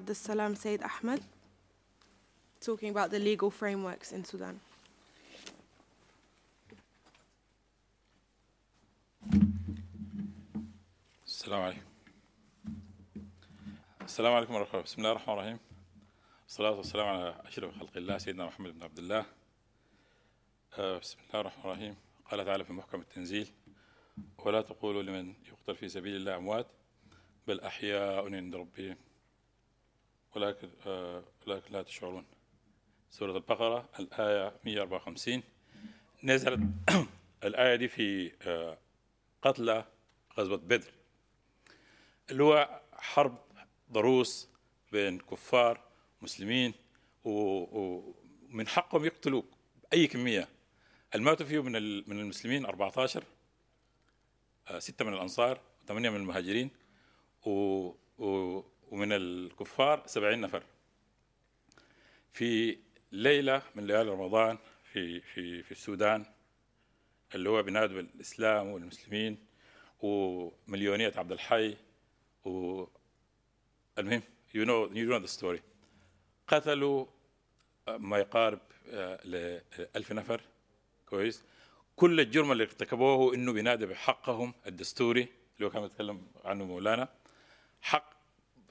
Abdus Salam Said Ahmed, talking about the legal frameworks in Sudan. السلام عليكم السلام عليكم ورحمة الله بسم الله الرحمن الرحيم والصلاة والسلام على أشرف خلق الله سيدنا محمد بن عبد الله بسم الله الرحمن الرحيم قال تعالى في محكم التنزيل ولا تقولوا لمن يقتل في سبيل الله أموات بل أحياء عند ربهم ولكن آه، ولكن لا تشعرون. سورة البقرة الآية 154 نزلت الآية دي في آه، قتلى غزوة بدر اللي هو حرب ضروس بين كفار مسلمين ومن حقهم يقتلوا اي كمية. الماتوا فيه من من المسلمين 14 آه، ستة من الأنصار وثمانية من المهاجرين و ومن الكفار 70 نفر. في ليلة من ليالي رمضان في في في السودان اللي هو بينادوا بالإسلام والمسلمين ومليونية عبد الحي والمهم you know you know the story. قتلوا ما يقارب ل 1000 نفر. كويس. كل الجرم اللي ارتكبوه إنه بينادي بحقهم الدستوري اللي هو كان بيتكلم عنه مولانا. حق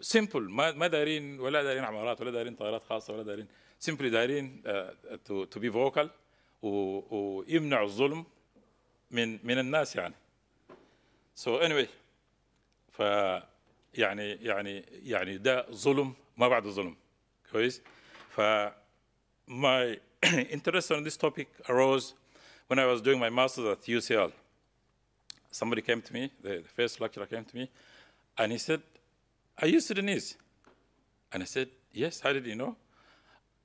سيمبل ما دايرين ولا دايرين عمارات ولا دايرين طائرات خاصة ولا دايرين سيمبلي دايرين تو بي فوكال ويمنعوا الظلم من من الناس يعني. سو so anyway ف يعني يعني يعني ده ظلم ما بعد ظلم كويس؟ ف my interest on this topic arose when I was doing my master's at UCL. Somebody came to me, the, the first lecturer came to me, and he said, Are you Sudanese? And I said, Yes, how did you know?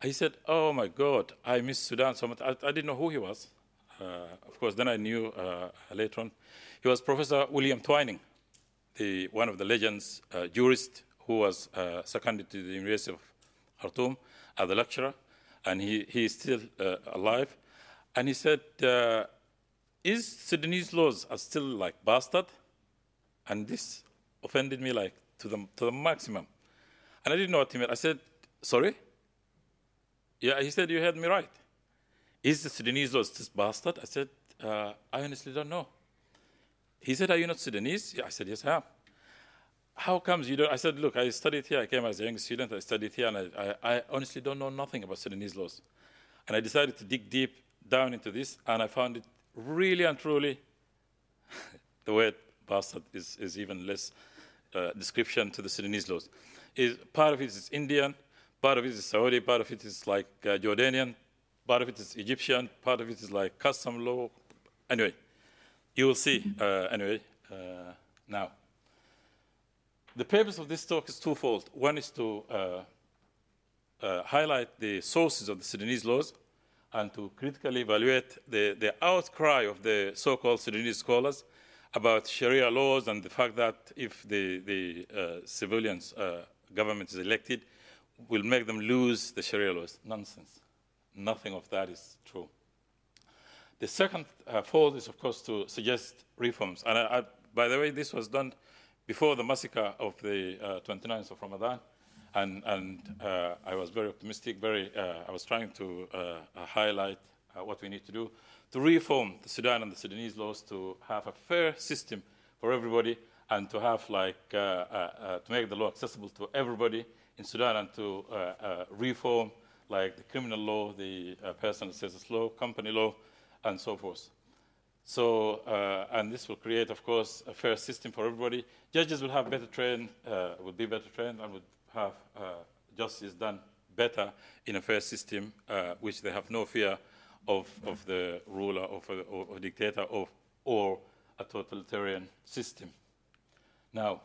He said, Oh my God, I miss Sudan so much. I, I didn't know who he was. Uh, of course, then I knew uh, later on. He was Professor William Twining, the, one of the legends, uh, jurist who was uh, seconded to the University of Khartoum as a lecturer, and he, he is still uh, alive. And he said, uh, Is Sudanese laws are still like bastard? And this offended me like to the, to the maximum. And I didn't know what he meant. I said, Sorry? Yeah, he said, You heard me right. Is the Sudanese laws still bastard? I said, uh, I honestly don't know. He said, Are you not Sudanese? Yeah, I said, Yes, I am. How comes you don't? I said, Look, I studied here. I came as a young student. I studied here, and I, I, I honestly don't know nothing about Sudanese laws. And I decided to dig deep down into this, and I found it really and truly the word bastard is, is even less uh, description to the Sudanese laws. Is part of it is Indian, part of it is Saudi, part of it is like uh, Jordanian, part of it is Egyptian, part of it is like custom law. Anyway, you will see. Uh, anyway, uh, now the purpose of this talk is twofold. One is to uh, highlight the sources of the Sudanese laws and to critically evaluate the, the outcry of the so-called Sudanese scholars about Sharia laws and the fact that if the, the uh, civilians uh, government is elected, will make them lose the Sharia laws. Nonsense. Nothing of that is true. The second uh, is, of course, to suggest reforms. And I, I, by the way, this was done before the massacre of the 29th of Ramadan and, and uh, I was very optimistic. Very, uh, I was trying to uh, highlight what we need to do to reform the Sudan and the Sudanese laws to have a fair system for everybody, and to have like uh, uh, uh, to make the law accessible to everybody in Sudan, and to reform like the criminal law, the personal status law, company law, and so forth. So, uh, and this will create, of course, a fair system for everybody. Judges will have better trained, uh, will be better trained, and would have uh, justice done better in a fair system, which they have no fear of, of the ruler, of a, or dictator, of, or a totalitarian system. Now,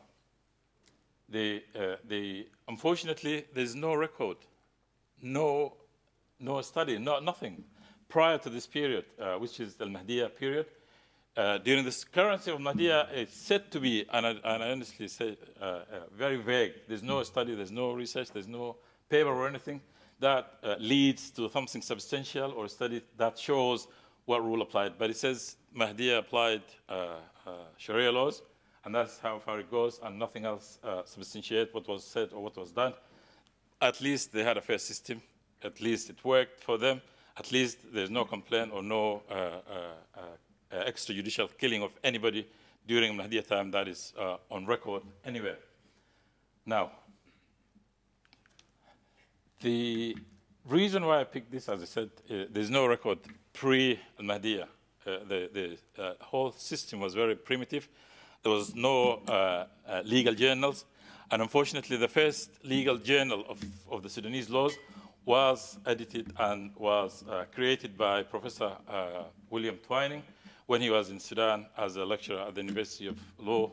the, the, unfortunately, there's no record, no, no study, no, nothing prior to this period, uh, which is the Mahdiya period. Uh, during this currency of Mahdiya, it's said to be, and I, and I honestly say, uh, very vague. There's no study, there's no research, there's no paper or anything that leads to something substantial or a study that shows what rule applied. But it says Mahdiya applied Sharia laws, and that's how far it goes, and nothing else uh, substantiates what was said or what was done. At least they had a fair system. At least it worked for them. At least there's no complaint or no uh, uh, uh extrajudicial killing of anybody during Mahdiya time that is uh, on record anywhere. Now, the reason why I picked this, as I said, uh, there's no record pre-Mahdiya. Uh, the, the uh, whole system was very primitive. There was no uh, uh, legal journals. And unfortunately, the first legal journal of, of the Sudanese laws was edited and was uh, created by Professor William Twining when he was in Sudan as a lecturer at the University of Law.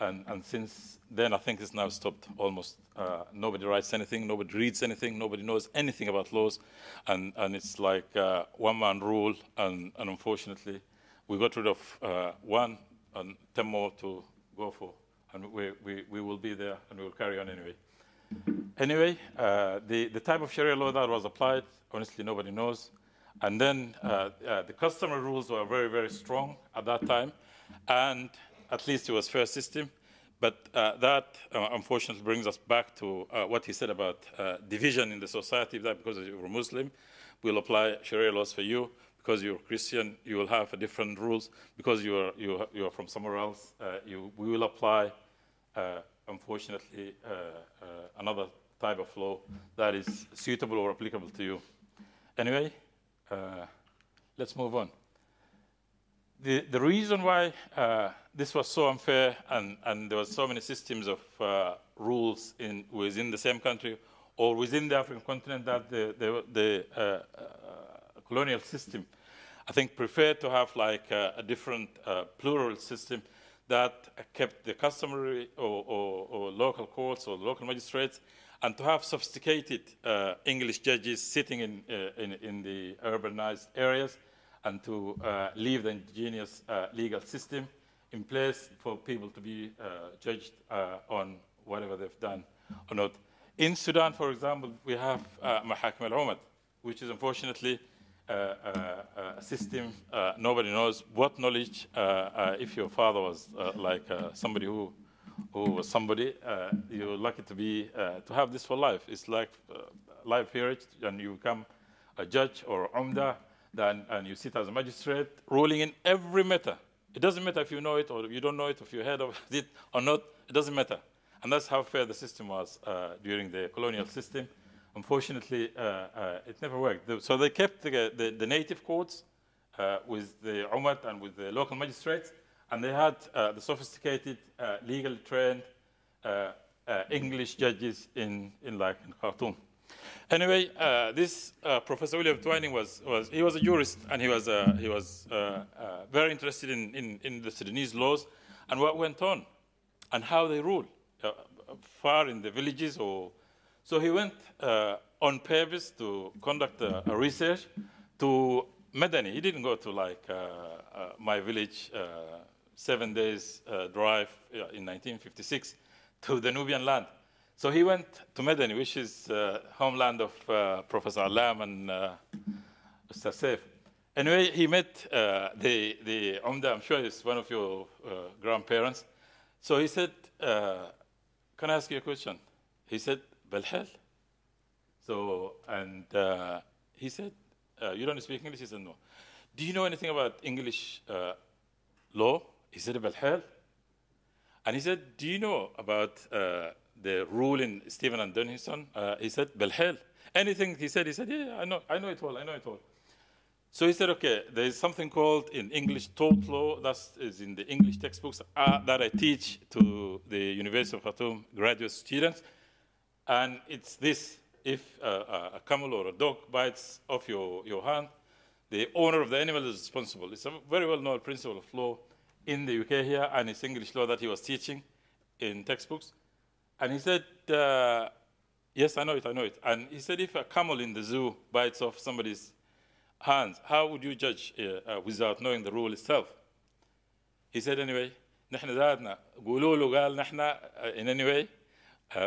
And, and since then, I think it's now stopped almost. Uh, nobody writes anything, nobody reads anything, nobody knows anything about laws. And, and it's like uh, one man rule. And, and unfortunately, we got rid of uh, one and 10 more to go for. And we, we, we will be there and we will carry on anyway. Anyway, uh, the, the type of Sharia law that was applied, honestly, nobody knows. And then uh, uh, the customer rules were very, very strong at that time. And at least it was fair system. But uh, that uh, unfortunately brings us back to uh, what he said about uh, division in the society. That because you're Muslim, we'll apply Sharia laws for you. Because you're Christian, you will have a different rules. Because you are you, you are from somewhere else, uh, you, we will apply, uh, unfortunately, another type of law that is suitable or applicable to you. Anyway, let's move on the, the reason why uh, this was so unfair and, and there were so many systems of uh, rules in, within the same country or within the African continent that the, the, the uh, uh colonial system, I think, preferred to have like a, a different uh, plural system that kept the customary or, or, or, local courts or local magistrates and to have sophisticated uh, English judges sitting in, in, in the urbanized areas and to uh, leave the indigenous uh, legal system in place for people to be uh, judged on whatever they've done or not. In Sudan, for example, we have Mahakim al-Umad, which is unfortunately a system nobody knows what knowledge, if your father was like somebody who who was somebody, uh, you're lucky to be uh, to have this for life. It's like uh, life peerage, and you become a judge or umda, then, and you sit as a magistrate, ruling in every matter. It doesn't matter if you know it or you don't know it, if you heard of it or not, it doesn't matter. And that's how fair the system was uh, during the colonial system. Unfortunately, uh, uh, it never worked. So they kept the, the, the native courts uh, with the Umat and with the local magistrates, and they had uh, the sophisticated, uh, legally trained English judges in, in like in Khartoum. Anyway, uh, this uh, Professor William Twining was, was, he was a jurist and he was, uh, he was uh, uh, very interested in, in, in, the Sudanese laws and what went on and how they rule uh, far in the villages. Or, so he went on purpose to conduct a, a, research to Medani. He didn't go to like my village, seven days drive in 1956 to the Nubian land. So he went to Medani, which is uh, homeland of uh, Professor Alam and uh, Ustaz Saif. Anyway, he met uh, the, the Umda, I'm sure he's one of your uh, grandparents. So he said, uh, can I ask you a question? He said, Belhel. So, and uh, he said, you don't speak English? He said, no. Do you know anything about English law? He said, Belhel. And he said, do you know about the rule in Stephen and Denison, uh, he said, Belhel. Anything he said, he said, yeah, I know, I know it all, I know it all. So he said, okay, there is something called in English tort law, that is in the English textbooks uh, that I teach to the University of Khartoum graduate students. And it's this, if uh, a camel or a dog bites off your, your hand, the owner of the animal is responsible. It's a very well-known principle of law in the UK here, and it's English law that he was teaching in textbooks. And he said, uh, Yes, I know it, I know it. And he said, If a camel in the zoo bites off somebody's hands, how would you judge uh, uh, without knowing the rule itself? He said, Anyway, نحن ذاتنا قولوا له قال نحن in any way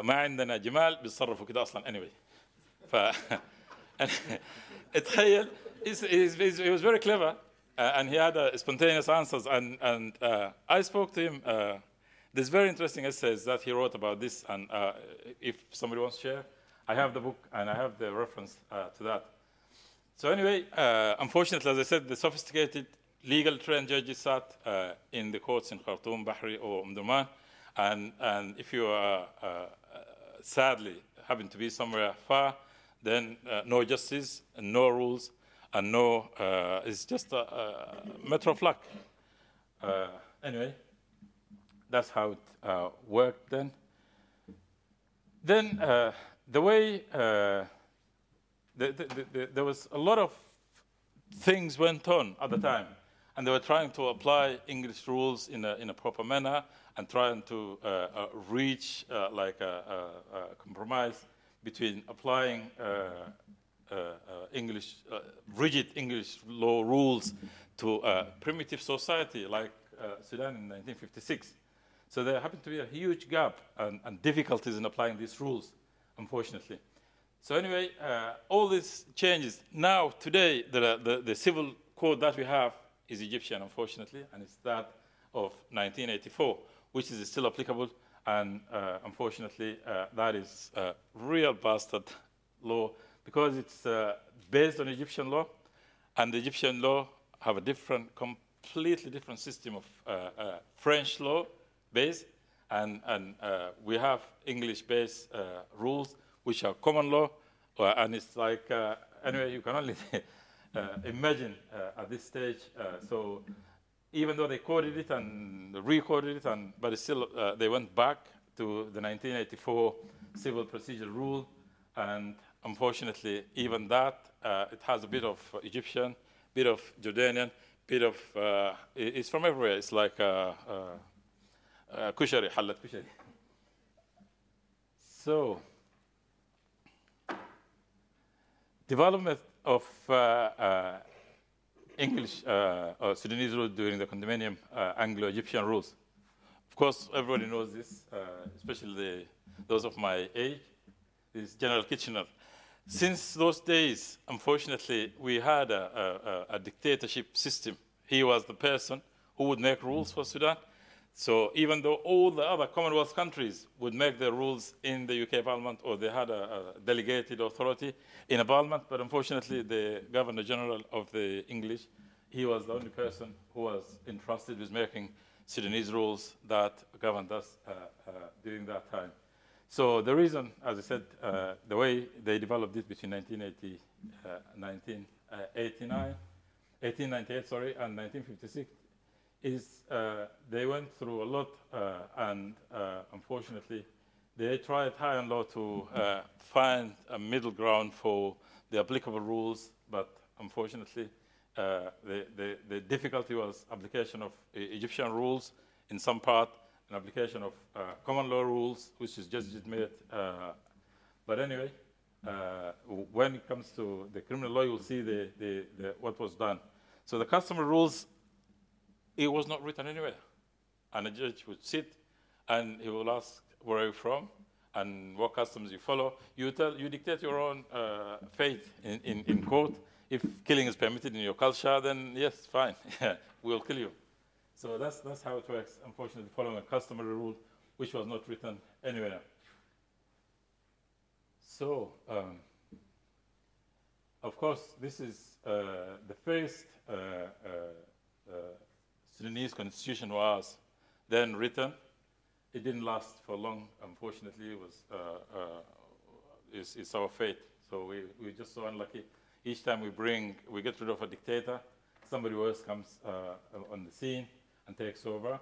ما عندنا جمال بيتصرفوا كده اصلا anyway ف اتخيل he was very clever uh, and he had uh, spontaneous answers and and uh, I spoke to him there's very interesting essays that he wrote about this, and uh, if somebody wants to share, I have the book and I have the reference uh, to that. So anyway, uh, unfortunately, as I said, the sophisticated legal trained judges sat uh, in the courts in Khartoum, Bahri, or Omdurman, and, and if you are uh, uh, sadly happen to be somewhere far, then no justice, and no rules, and no, it's just a, a matter of luck. anyway, that's how it uh, worked then. Then uh, the way uh, the, the, the, there was a lot of things went on at the time, and they were trying to apply English rules in a, in a proper manner and trying to uh, uh, reach uh, like a, a, a, compromise between applying English rigid English law rules to a primitive society like Sudan in 1956 so there happened to be a huge gap and, and difficulties in applying these rules, unfortunately. So anyway, uh, all these changes. Now, today, the, the, the, civil code that we have is Egyptian, unfortunately, and it's that of 1984, which is still applicable. And uh, unfortunately, uh, that is a real bastard law because it's uh, based on Egyptian law, and the Egyptian law have a different, completely different system of uh, uh, French law base, and, and uh, we have English-based uh, rules which are common law, uh, and it's like, uh, anyway, you can only uh, imagine at this stage. so even though they coded it and recoded it, and, but still they went back to the 1984 civil procedure rule, and unfortunately, even that, it has a bit of Egyptian, bit of Jordanian, bit of, it's from everywhere. It's like كشري حلة كشري so development of uh, uh, English uh, or Sudanese rule during the condominium uh, Anglo-Egyptian rules. Of course, everybody knows this, uh, especially the, those of my age. This is General Kitchener. Since those days, unfortunately, we had a, a, a dictatorship system. He was the person who would make rules for Sudan so even though all the other Commonwealth countries would make their rules in the UK Parliament or they had a, a, delegated authority in a Parliament, but unfortunately the Governor General of the English, he was the only person who was entrusted with making Sudanese rules that governed us uh, uh, during that time. So the reason, as I said, uh, the way they developed it between 1980, 1989, uh, 1898, sorry, and 1956 is uh, they went through a lot, uh, and uh, unfortunately, they tried high and low to uh, find a middle ground for the applicable rules, but unfortunately, uh, the, the, the, difficulty was application of Egyptian rules in some part, and application of uh, common law rules, which is just made. but anyway, when it comes to the criminal law, you'll see the, the, the, what was done. So the customary rules it was not written anywhere. And a judge would sit and he will ask, where are you from? And what customs you follow. You, tell, you dictate your own uh, fate in, in, in court. If killing is permitted in your culture, then yes, fine, we'll kill you. So that's, that's how it works, unfortunately, following a customary rule which was not written anywhere. So, um, of course, this is uh, the first uh, uh, uh Sudanese constitution was then written. It didn't last for long, unfortunately. It was, uh, uh, it's, it's, our fate. So we, we're just so unlucky. Each time we bring, we get rid of a dictator, somebody else comes uh, on the scene and takes over.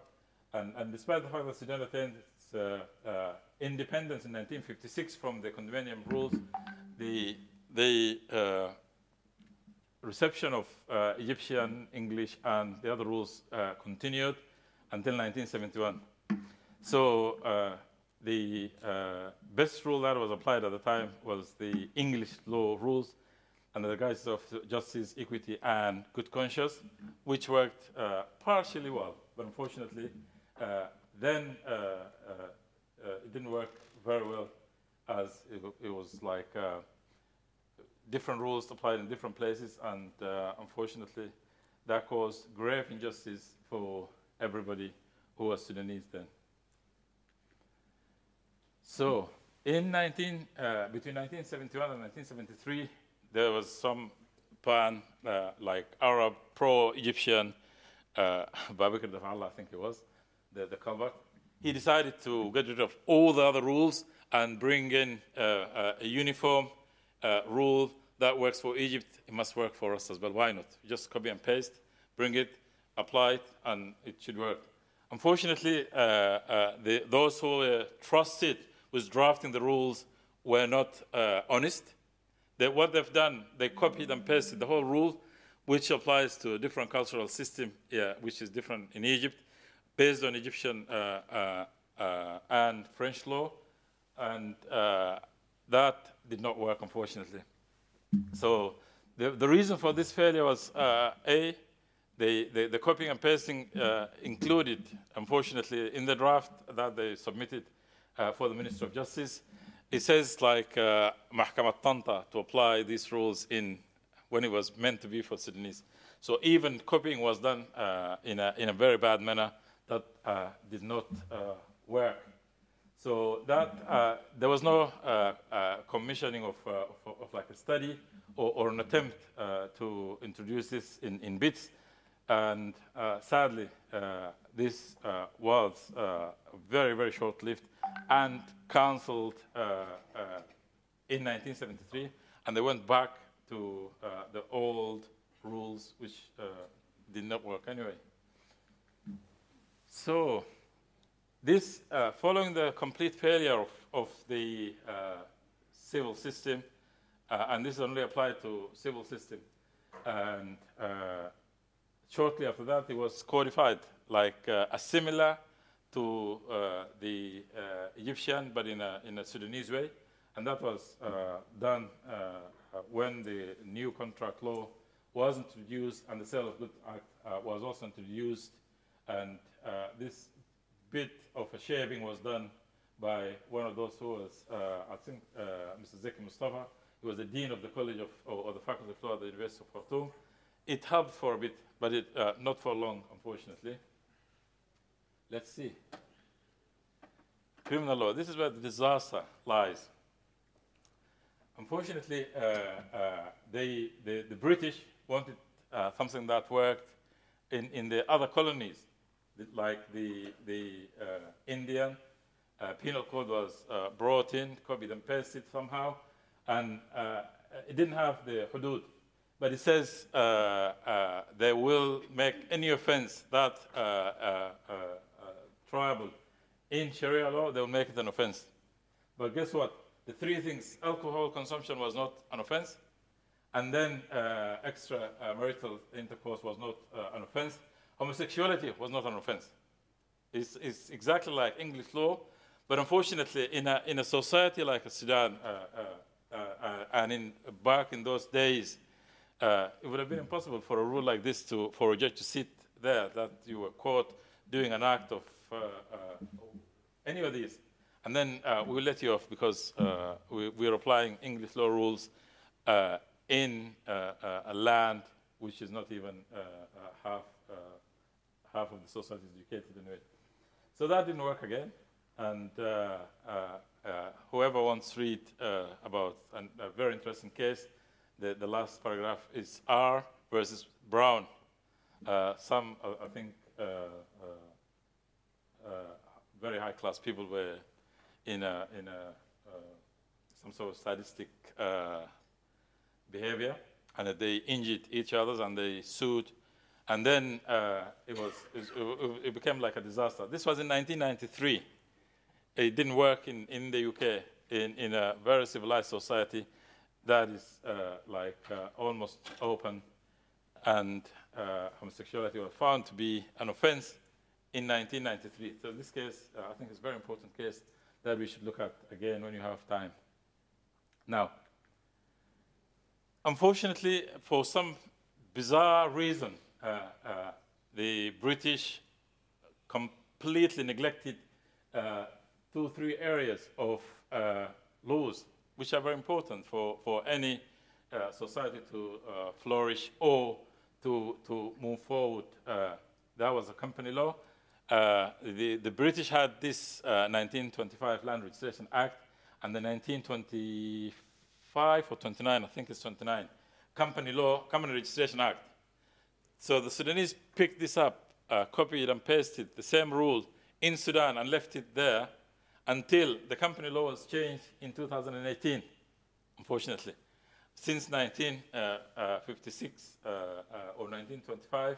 And, and despite the fact that Sudan attained its uh, uh, independence in 1956 from the condominium rules, the, the uh, reception of uh, Egyptian, English, and the other rules uh, continued until 1971. So uh, the uh, best rule that was applied at the time was the English law rules under the guise of justice, equity, and good conscience, which worked uh, partially well. But unfortunately, uh, then it didn't work very well as it, it was like different rules applied in different places, and uh, unfortunately, that caused grave injustice for everybody who was Sudanese then. So in 19, uh, between 1971 and 1973, there was some pan, uh, like Arab pro-Egyptian, uh, Babakar I think it was, the, the convert. He decided to get rid of all the other rules and bring in uh, a uniform uh, rule that works for Egypt. It must work for us as well. Why not? Just copy and paste, bring it, apply it, and it should work. Unfortunately, uh, uh, the, those who were trusted with drafting the rules were not uh, honest. They, what they've done, they copied and pasted the whole rule, which applies to a different cultural system, yeah, which is different in Egypt, based on Egyptian uh, uh, uh, and French law, and that did not work, unfortunately. So the, the reason for this failure was A, the, the, the, copying and pasting uh, included, unfortunately, in the draft that they submitted uh, for the Minister of Justice, it says like uh, Mahkamat Tanta to apply these rules in when it was meant to be for Sudanese. So even copying was done uh, in, a, in a very bad manner that uh, did not uh, work. So that uh, there was no uh, uh, commissioning of, uh, of, of, like a study or, or an attempt to introduce this in, in bits. And uh, sadly, uh, this uh, was very, very short-lived and cancelled in 1973. And they went back to the old rules, which did not work anyway. So this, uh, following the complete failure of, of the uh, civil system, uh, and this only applied to civil system, and shortly after that, it was codified like uh, a similar to uh, the uh, Egyptian, but in a, in a Sudanese way. And that was uh, done uh, uh, when the new contract law was introduced and the Sale of Goods Act was also introduced. And this bit of a shaving was done by one of those who was, I think, Mr. Zeki Mustafa. He was the dean of the College of, or, or the Faculty of Law at the University of Khartoum. It helped for a bit but it, uh, not for long, unfortunately. Let's see. Criminal law. This is where the disaster lies. Unfortunately, uh, uh, they, the, the British wanted uh, something that worked in, in the other colonies, like the, the uh, Indian uh, penal code was brought in, copied and pasted somehow, and it didn't have the hudud, but it says uh, uh, they will make any offense that uh, uh, uh, triable in Sharia law, they will make it an offense. But guess what? The three things alcohol consumption was not an offense, and then extra marital intercourse was not an offense. Homosexuality was not an offense. It's, it's, exactly like English law, but unfortunately, in a, in a society like Sudan, and in, back in those days, uh, it would have been impossible for a rule like this to, for a judge to sit there that you were caught doing an act of uh, uh, any of these. And then uh, we'll let you off because uh, we, are applying English law rules uh, in a land which is not even half, half of the society is educated it. So that didn't work again. And whoever wants to read about an, a very interesting case, the, the last paragraph is R versus Brown. Uh, some, uh, I think, uh, uh, uh, very high class people were in, a, in a, some sort of sadistic behavior, and they injured each other and they sued. And then it, was, it, it became like a disaster. This was in 1993. It didn't work in, in the UK, in, in a very civilized society that is uh, like uh, almost open, and uh, homosexuality was found to be an offense in 1993. So this case, I think, is a very important case that we should look at again when you have time. Now, unfortunately, for some bizarre reason, uh, uh, the British completely neglected uh, two, three areas of laws which are very important for, for any uh, society to uh, flourish or to, to move forward. Uh, that was a company law uh, the, the British had this uh, 1925 Land Registration Act and the 1925 or 29, I think it's 29, Company Law, Company Registration Act. So the Sudanese picked this up, uh, copied and pasted the same rule in Sudan and left it there until the company law was changed in 2018, unfortunately. Since 1956 uh, uh, or 1925,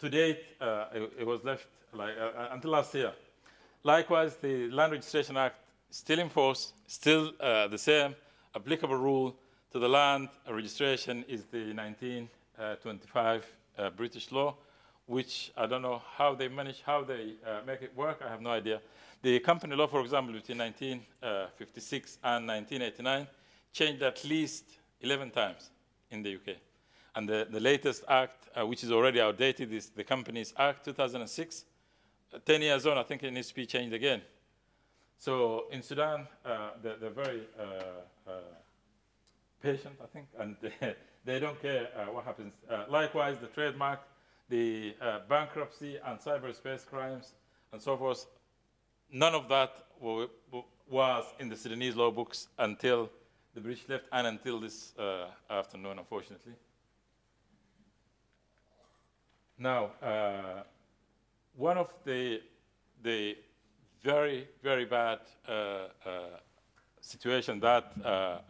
to date, uh, it, it, was left like, uh, until last year. Likewise, the Land Registration Act still in force, still uh, the same applicable rule to the land registration is the 1925 uh, British law, which I don't know how they manage, how they uh, make it work. I have no idea. The company law, for example, between 1956 and 1989 changed at least 11 times in the UK. And the, the latest act, uh, which is already outdated, is the Companies Act 2006. Uh, 10 years on, I think it needs to be changed again. So in Sudan, uh, they're, they're, very uh, uh, patient, I think, and they don't care uh, what happens. likewise, the trademark, the bankruptcy and cyberspace crimes, and so forth, none of that was in the Sudanese law books until the British left and until this afternoon, unfortunately. Now, uh, one of the, the very, very bad uh, uh, situation that, uh,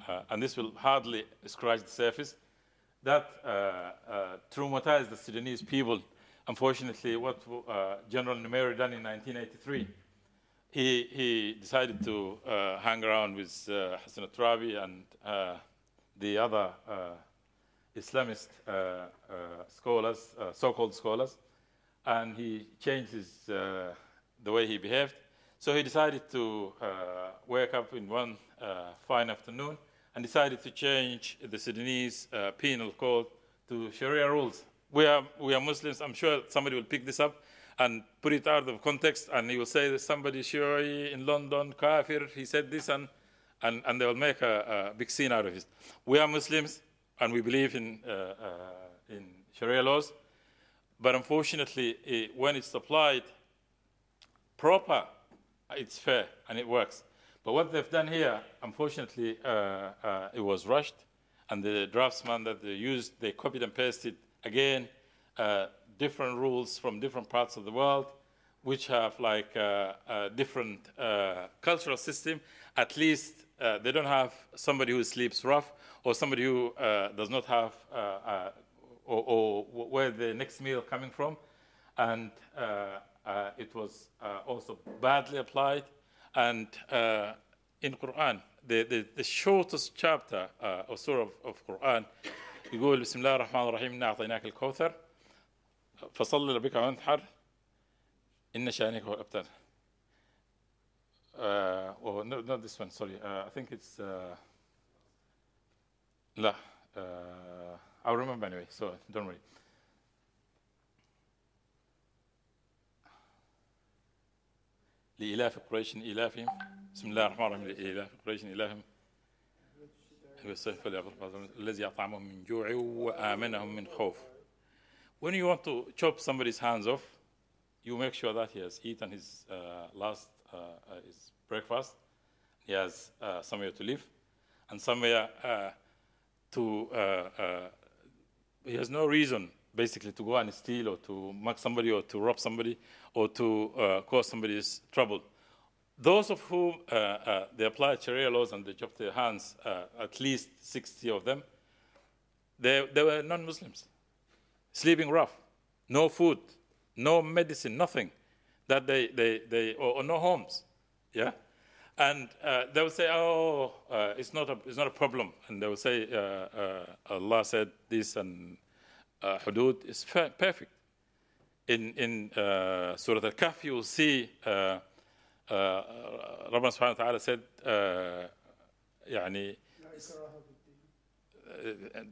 uh, and this will hardly scratch the surface, that uh, uh, traumatized the Sudanese people. Unfortunately, what uh, General Numeri done in 1983, he, he decided to uh, hang around with Hassan Turabi and the other Islamist uh, uh, scholars, uh, so-called scholars, and he changed his, the way he behaved. So he decided to wake up in one fine afternoon and decided to change the Sudanese penal code to Sharia rules. We are, we are Muslims. I'm sure somebody will pick this up and put it out of context, and he will say that somebody Shia in London, kafir, he said this, and, and, and they will make a, a big scene out of it. We are Muslims and we believe in, uh, uh, in Sharia laws. But unfortunately, it, when it's applied proper, it's fair and it works. But what they've done here, unfortunately, uh, uh, it was rushed, and the draftsman that they used, they copied and pasted again uh, different rules from different parts of the world, which have like uh, a different cultural system. At least they don't have somebody who sleeps rough or somebody who uh, does not have uh, uh, or, or, where the next meal coming from, and it was also badly applied. And in Quran, the, the, the shortest chapter or surah of, of Quran يقول بسم الله الرحمن الرحيم إنا أعطيناك الكوثر فصل لربك وانحر إن شانك هو الأبتر. Uh, oh, no, not this one, sorry. Uh, I think it's. Uh, لا uh, I'll remember anyway so don't worry لإلاف قريش إلافهم بسم الله الرحمن الرحيم لإلاف قريش إلافهم الذي أطعمهم من جوع وآمنهم من خوف When you want to chop somebody's hands off, you make sure that he has eaten his uh, last uh, uh his breakfast, he has uh, somewhere to live, and somewhere uh, to, uh, uh, he has no reason basically to go and steal or to mug somebody or to rob somebody or to uh, cause somebody's trouble. Those of whom uh, uh, they applied Sharia laws and they chopped their hands, uh, at least 60 of them, they, they were non-Muslims, sleeping rough, no food, no medicine, nothing, that they, they, they or, or no homes, yeah? And uh, they will say, oh, uh, it's, not a, it's not a problem. And they will say, Allah said this and آه، حدود. Is perfect. In, in uh, سورة الكهف you will see آه، ربنا سبحانه وتعالى said يعني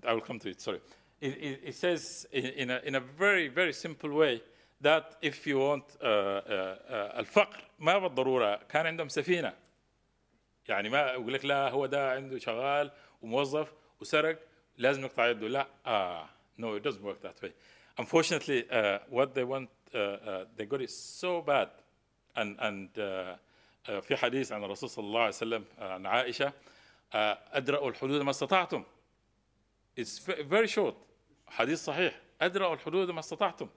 I will come to it, sorry. It, it, it says in, in, a, in a very, very simple way that if you want uh, uh, الفقر ما بالضرورة؟ كان عندهم سفينة. يعني ما يقول لك لا هو ده عنده شغال وموظف وسرق لازم نقطع يده. لا. No it doesn't work that way unfortunately, uh, what they want, uh, uh, they got it so bad. And, and uh, uh, في حديث عن الرسول صلى الله عليه وسلم uh, عن عائشة uh, أدرأوا الحدود ما استطعتم. It's ve- very short. حديث صحيح. أدرأوا الحدود ما استطعتم.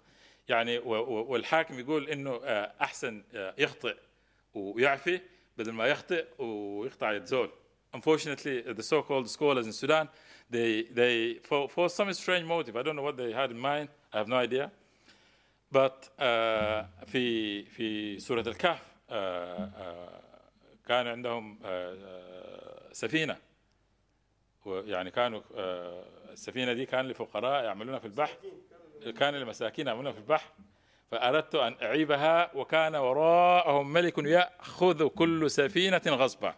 يعني والحاكم يقول إنه آه، أحسن آه، يخطئ ويعفي بدل ما يخطئ ويقطع يد زول. Unfortunately, the so-called scholars in Sudan, they, they for, for some strange motive, I don't know what they had in mind, I have no idea. But uh, في في سورة الكهف uh, uh, كان عندهم uh, uh, سفينة. ويعني كانوا uh, السفينة دي كان لفقراء يعملونها في البحر. كان لمساكين يعملونها في البحر. فأردت أن أعيبها وكان وراءهم ملك يأخذ كل سفينة غصبا.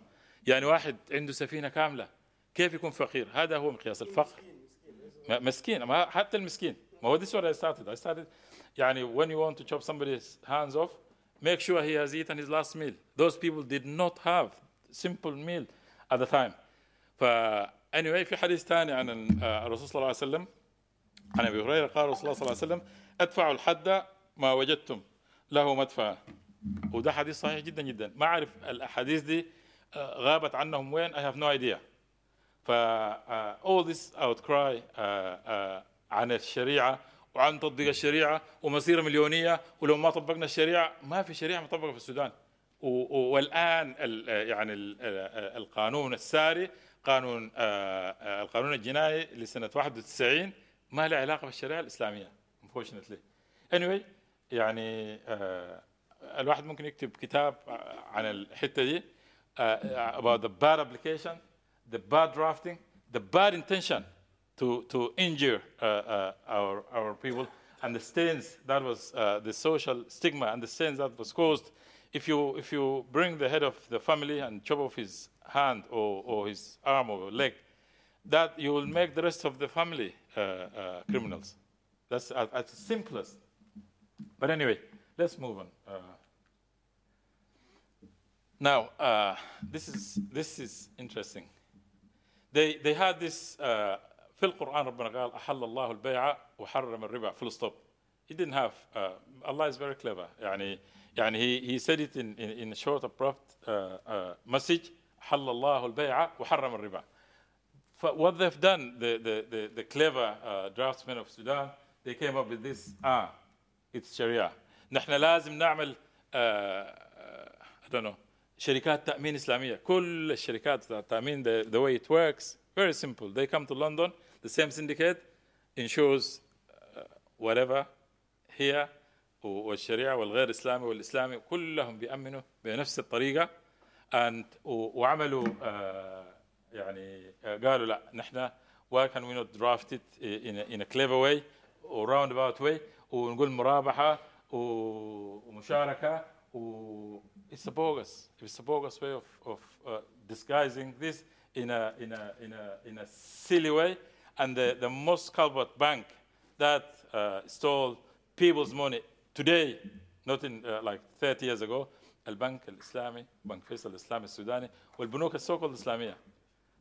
يعني واحد عنده سفينة كاملة. كيف يكون فقير؟ هذا هو مقياس الفقر. مسكين. ما حتى المسكين. ما هو this is what I started. I started يعني when you want to chop somebody's hands off make sure he has eaten his last meal. Those people did not have simple meal at the time. ف anyway في حديث ثاني عن آه، الرسول صلى الله عليه وسلم. عن أبي هريرة قال رسول الله صلى الله عليه وسلم أدفعوا الحد ما وجدتم له مدفع. وده حديث صحيح جدا جدا. ما أعرف الأحاديث دي آه، غابت عنهم وين؟ I have no idea. ف uh, all this outcry uh, uh, عن الشريعه وعن تطبيق الشريعه ومصيره مليونيه ولو ما طبقنا الشريعه ما في شريعه مطبقه في السودان والان ال يعني ال القانون الساري قانون آه، آه، القانون الجنائي لسنه 91 ما له علاقه بالشريعه الاسلاميه unfortunately anyway يعني آه، الواحد ممكن يكتب كتاب عن الحته دي uh, about the bad application, the bad drafting, the bad intention to, to injure uh, uh, our, our people, and the stains that was uh, the social stigma and the stains that was caused. If you, if you bring the head of the family and chop off his hand or, or his arm or leg, that you will make the rest of the family uh, uh, criminals. That's at, at the simplest. But anyway, let's move on. Uh, now, this is this is interesting. They they had this uh, في القرآن ربنا قال أحل الله البيع وحرم الربا full stop. He didn't have uh, Allah is very clever. يعني يعني he he said it in in, in a short abrupt uh, uh, message أحل الله البيع وحرم الربا. But what they've done, the, the, the, the clever uh, draftsmen of Sudan, they came up with this, ah, it's Sharia. نحن لازم نعمل uh, uh, I don't know شركات تأمين إسلامية كل الشركات بتاعت التأمين the, the way it works very simple they come to London the same syndicate insures uh, whatever here والشريعة والغير إسلامي والإسلامي كلهم بيأمنوا بنفس الطريقة and وعملوا uh, يعني uh, قالوا لا نحن why can we not draft it in a, in a clever way or roundabout way ونقول مرابحة و- ومشاركة و it's a bogus it's a bogus way of, of uh, disguising this in a in a in a in a silly way and the, the most culprit bank that uh, stole people's money today not in uh, like 30 years ago البنك الاسلامي بنك فيصل الاسلامي السوداني والبنوك السوق الاسلاميه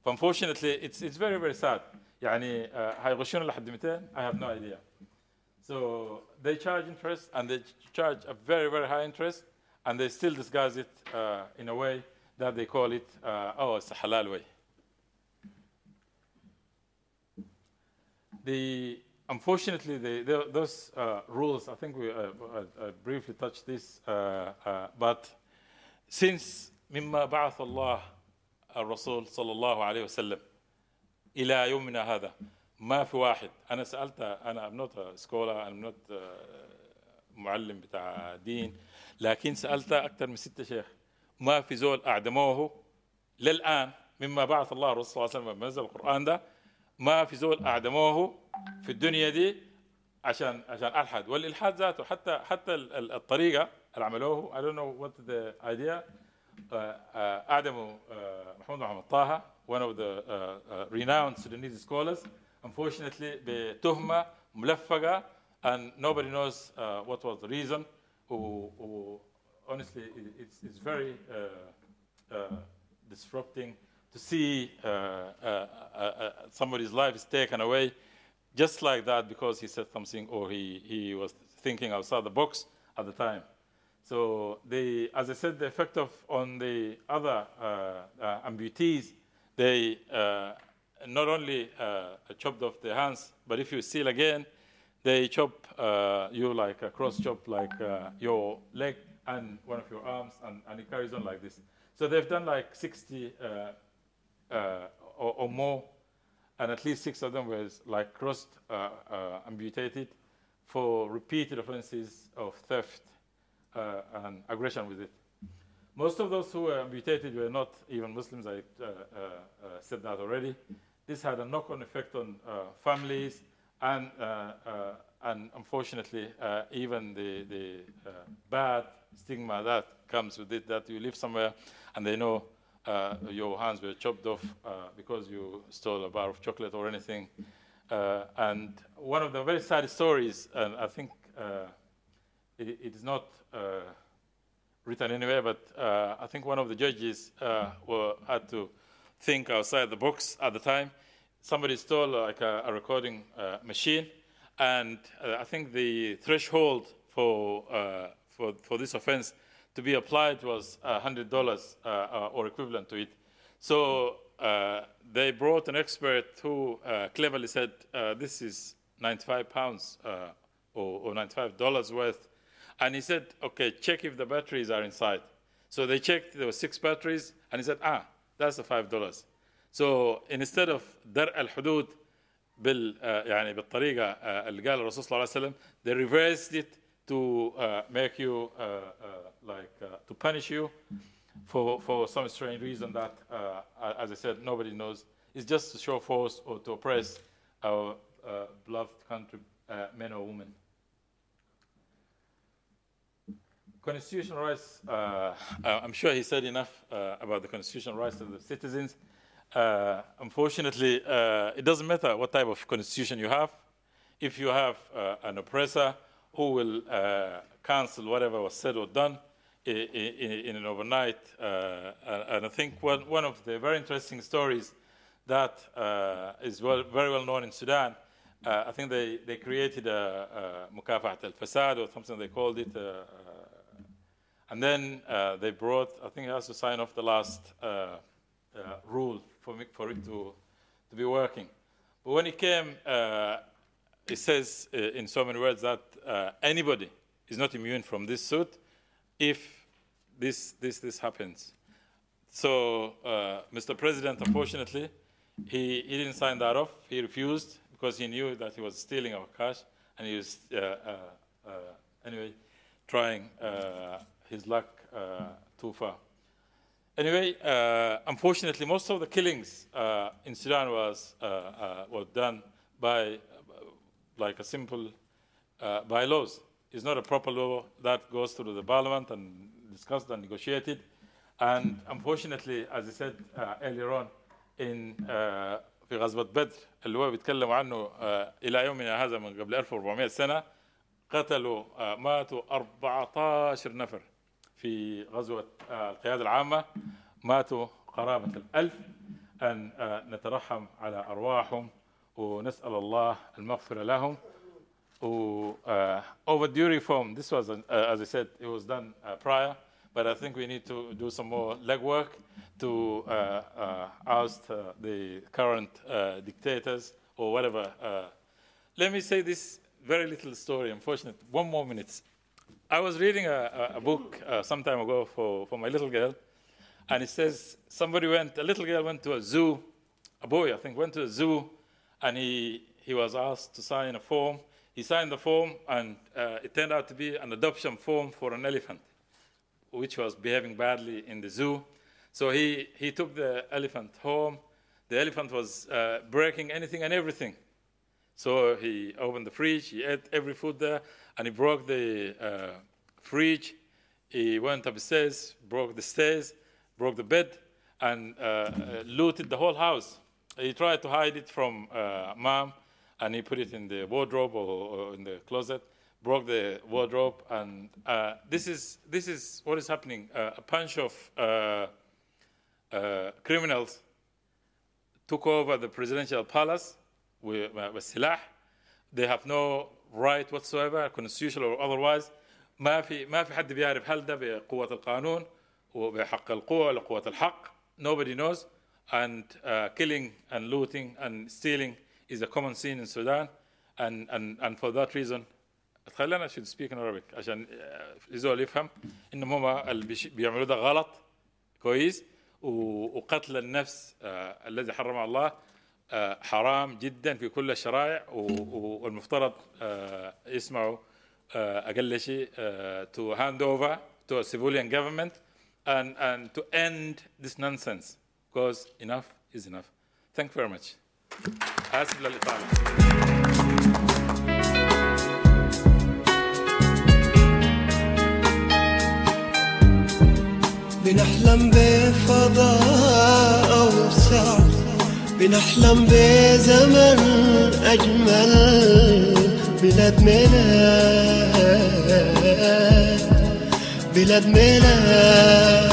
فانفورشنتلي it's it's very very sad يعني uh, هيغشونا لحد 200 I have no idea so they charge interest and they charge a very very high interest and they still disguise it uh, in a way that they call it uh, oh it's a halal way the unfortunately the, the, those uh, rules i think we uh, uh, uh, briefly touched this uh, uh, but since مما بعث الله الرسول صلى الله عليه وسلم الى يومنا هذا ما في واحد انا سالت انا I'm not a scholar I'm not uh, معلم بتاع دين لكن سألت أكثر من ستة شيخ. ما في زول أعدموه للآن مما بعث الله الرسول صلى الله عليه وسلم لما نزل القرآن ده. ما في زول أعدموه في الدنيا دي عشان عشان الحد والإلحاد ذاته حتى حتى ال- ال- الطريقة اللي عملوه I don't know what the idea. uh, uh, أعدموا uh, محمود محمد طه one of the renowned Sudanese scholars. Unfortunately بتهمة ملفقة and nobody knows what was the reason. و, و honestly it- it's, it's very uh, uh, disrupting to see uh, somebody's life is taken away just like that because he said something or he, he was thinking outside the box at the time. So the, as I said, the effect of on the other uh, uh, amputees, they uh, not only chopped off their hands, but if you steal again, they chop uh, you like a cross chop, like uh, your leg and one of your arms, and, and it carries on like this. So they've done like 60 or, or, more, and at least six of them were like crossed, amputated for repeated offenses of theft uh, and aggression with it. Most of those who were amputated were not even Muslims, I uh, uh, said that already. This had a knock-on effect on families and, and unfortunately, even the, the bad stigma that comes with it, that you live somewhere and they know uh, your hands were chopped off uh, because you stole a bar of chocolate or anything. Uh, and one of the very sad stories, and I think it, it is not uh, written anywhere, but uh, I think one of the judges uh, were, had to think outside the box at the time. Somebody stole like a, a recording machine, and I think the threshold for, for, for this offense to be applied was $100 uh, or equivalent to it. So uh, they brought an expert who uh, cleverly said, this is 95 pounds or, or, $95 worth and he said, okay, check if the batteries are inside. So they checked, there were six batteries, and he said, ah, that's the five dollars. So instead of درء الحدود بال يعني بالطريقة اللي قال الرسول صلى الله عليه وسلم, they reversed it to uh, make you uh, uh, like to punish you for for some strange reason that, as I said, nobody knows. It's just to show force or to oppress our beloved country, men or women. constitutional rights, uh, uh, I'm sure he said enough uh, about the constitutional rights of the citizens. Uh, unfortunately, uh, it doesn't matter what type of constitution you have. If you have uh, an oppressor who will cancel whatever was said or done in, in, in an overnight, and I think one, one of the very interesting stories that is well, very well known in Sudan uh, I think they, they created a, a Mukafat al-Fasad or something they called it, uh, and then uh, they brought, I think he has to sign off the last uh, uh, rule for, me, for it to, to be working. But when it came, uh, it says uh, in so many words that uh, anybody is not immune from this suit if this, this, this happens. So, Mr. President, unfortunately, he, he didn't sign that off. He refused because he knew that he was stealing our cash and he was, anyway, trying his luck uh, too far Anyway, uh, unfortunately, most of the killings uh, in Sudan was, was done by like a simple bylaws. It's not a proper law that goes through the parliament and discussed and negotiated. And unfortunately, as I said earlier on, in في غزوة بدر اللي هو بيتكلموا عنه إلى يومنا هذا من قبل 1400 سنة قتلوا ماتوا 14 نفر في غزوة القيادة العامة ماتوا قرابة الألف أن نترحم على أرواحهم ونسأل الله المغفرة لهم و uh, overdue reform this was uh, as I said it was done uh, prior but I think we need to do some more legwork to uh, uh, oust uh, the current dictators or whatever let me say this very little story unfortunately one more minute I was reading a, a book uh, some time ago for, for my little girl, and it says somebody went, a little girl went to a zoo, a boy, I think, went to a zoo, and he, he was asked to sign a form. He signed the form, and uh, it turned out to be an adoption form for an elephant, which was behaving badly in the zoo. So he, he took the elephant home. The elephant was uh, breaking anything and everything. So he opened the fridge, he ate every food there, and he broke the uh, fridge. He went upstairs, broke the stairs, broke the bed, and uh, uh, looted the whole house. He tried to hide it from uh, mom, and he put it in the wardrobe or, or in the closet, broke the wardrobe, and uh, this is this is what is happening. Uh, a bunch of criminals took over the presidential palace silah they have no right whatsoever constitutional or otherwise ما في ما في حد بيعرف هل ده بقوة القانون وبحق القوة ولا قوة الحق nobody knows and uh, killing and looting and stealing is a common scene in Sudan and and and for that reason خلينا should speak in Arabic عشان يزول يفهم انهم هم اللي بيعملوا ده غلط كويس وقتل النفس آه، الذي حرمه الله آه، حرام جدا في كل الشرائع والمفترض آه، يسمعوا آه، أقل شيء آه، to hand over to a civilian government and and to end this nonsense because enough is enough. Thank you very much. اسف للاطاله. بنحلم بفضاء أوسع بنحلم بزمن أجمل بلاد ميلاد. بلاد ميلاد.